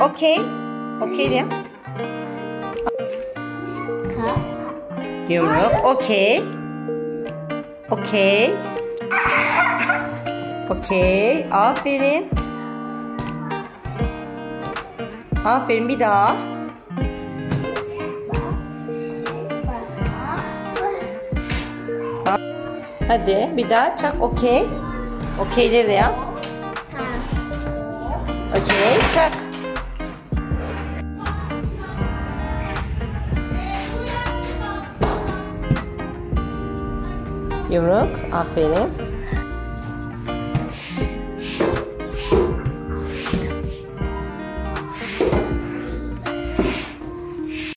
Okey. Okey de. Yumruk. Okey. Okey. Okey. Aferin. Aferin bir daha. Hadi bir daha çak okey. Okeyleri de yap. Okey çak. Yumruk. Aferin.